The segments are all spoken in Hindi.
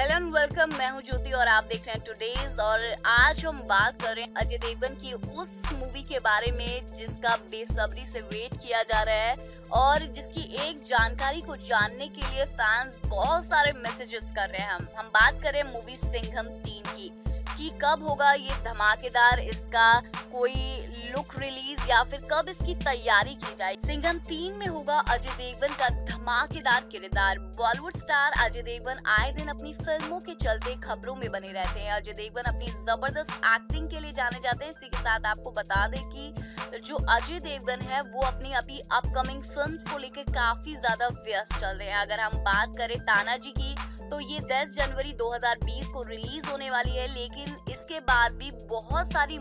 हेलो एंड वेलकम, मैं हूँ ज्योति और आप देख रहे हैं टुडेज और आज हम बात कर रहे हैं अजय देवगन की उस मूवी के बारे में जिसका बेसब्री से वेट किया जा रहा है और जिसकी एक जानकारी को जानने के लिए फैंस बहुत सारे मैसेजेस कर रहे हैं हम। हम बात कर रहे हैं मूवी सिंघम तीन की, कि कब होगा ये धमाकेदार, इसका कोई लुक रिलीज़ या फिर कब इसकी तैयारी की जाए। सिंघम तीन में होगा अजय देवगन का धमाकेदार किरदार। बॉलीवुड स्टार अजय देवगन आए दिन अपनी फ़िल्मों के चलते खबरों में बने रहते हैं। अजय देवगन अपनी ज़बरदस्त एक्टिंग के लिए जाने जाते हैं। इसी के साथ आपको बता दें कि जो अजय देवगन है, वो अपनी अभी अपकमिंग फिल्म्स को लेकर काफ़ी ज़्यादा व्यस्त चल रहे हैं। अगर हम बात करें तानाजी की तो ये 10 जनवरी 2020 को रिलीज़ होने वाली है। लेकिन इसके बाद भी बहुत सारी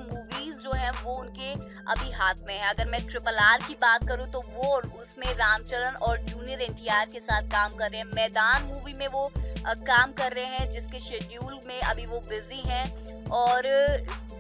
जो है, वो उनके अभी हाथ में है। अगर मैं ट्रिपल आर की बात करूँ तो वो उसमें रामचरण और जूनियर एनटीआर के साथ काम कर रहे हैं। मैदान मूवी में वो काम कर रहे हैं, जिसके शेड्यूल में अभी वो बिज़ी हैं। और,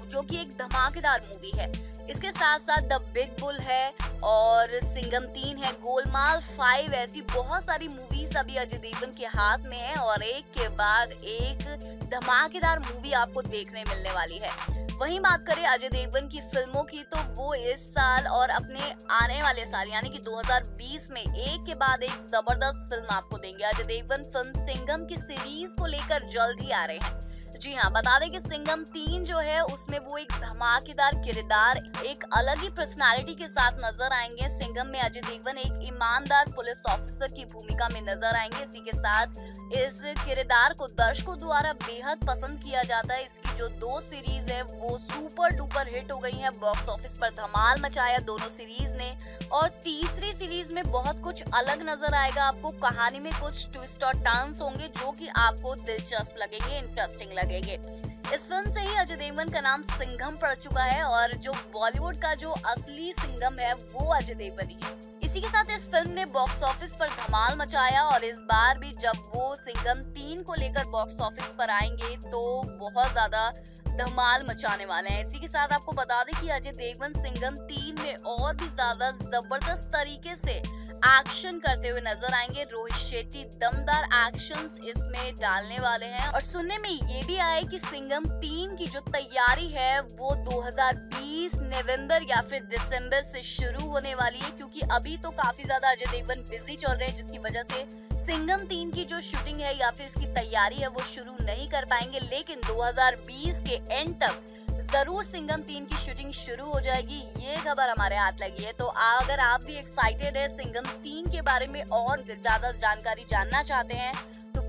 जो कि एक धमाकेदार मूवी है। इसके साथ साथ द बिग बुल है और सिंगम तीन है। गोलमाल फाइव ऐसी बहुत सारी मूवीज़ अभी अजय देवगन के हाथ में है और एक के बाद एक धमाकेदार मूवी आपको देखने मिलने वाली है। वहीं बात करें अजय देवगन की फ़िल्मों की तो वो इस साल और अपने आने वाले साल, यानी कि 2020 में एक के बाद एक ज़बरदस्त फ़िल्म आपको देंगे। अजय देवगन फ़िल्म सिंगम की सीरीज़ को लेकर जल्द ही आ रहे हैं। जी हाँ बता दें कि सिंगम तीन जो है, उसमें वो एक धमाकेदार किरदार, एक अलग ही पर्सनालिटी के साथ नज़र आएँगे। सिंगम में अजय देवगन एक ईमानदार पुलिस ऑफिसर की भूमिका में नज़र आएँगे। इसी के साथ इस किरदार को दर्शकों द्वारा बेहद पसंद किया जाता है। इसकी जो दो सीरीज़ है, वो सुपर डुपर हिट हो गई है। बॉक्स ऑफ़िस पर धमाल मचाया दोनों सीरीज़ ने। और तीसरी सीरीज़ में बहुत कुछ अलग नज़र आएगा। आपको कहानी में कुछ ट्विस्ट और टर्न्स होंगे, जो कि आपको दिलचस्प लगेंगे। इंटरेस्टिंग लगेंगे। इस फ़िल्म से ही अजय देवगन का नाम सिंघम पड़ चुका है और जो बॉलीवुड का जो असली सिंघम है, वो अजय देवगन ही है। इसी के साथ इस फ़िल्म ने बॉक्स ऑफ़िस पर धमाल मचाया और इस बार भी जब वो सिंघम तीन को लेकर बॉक्स ऑफ़िस पर आएँगे तो बहुत ज़्यादा धमाल मचाने वाले हैं। इसी के साथ आपको बता दें कि अजय देवगन सिंगम तीन में और भी ज़्यादा ज़बरदस्त तरीके से एक्शन करते हुए नज़र आएँगे। रोहित शेट्टी दमदार एक्शन इसमें डालने वाले हैं। और सुनने में ये भी आए कि सिंगम तीन की जो तैयारी है, वो 2020 नवंबर या फिर दिसंबर से शुरू होने वाली है, क्योंकि अभी तो काफ़ी ज़्यादा अजय देवगन बिज़ी चल रहे हैं, जिसकी वजह से सिंगम तीन की जो शूटिंग है या फिर इसकी तैयारी है, वो शुरू नहीं कर पाएँगे, लेकिन 2020 के एंड तक ज़रूर सिंगम तीन की शूटिंग शुरू हो जाएगी, ये खबर हमारे हाथ लगी है। तो अगर आप भी एक्साइटेड है सिंगम तीन के बारे में और ज़्यादा जानकारी जानना चाहते हैं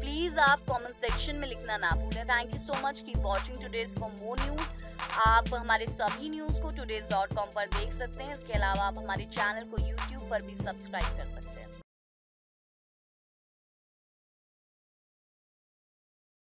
प्लीज़ आप कमेंट सेक्शन में लिखना ना भूलें। थैंक यू सो मच की watching today's for more news आप हमारे सभी न्यूज़ को टूडेज डॉट कॉम पर देख सकते हैं। इसके अलावा आप हमारे चैनल को यूट्यूब पर भी सब्सक्राइब कर सकते हैं।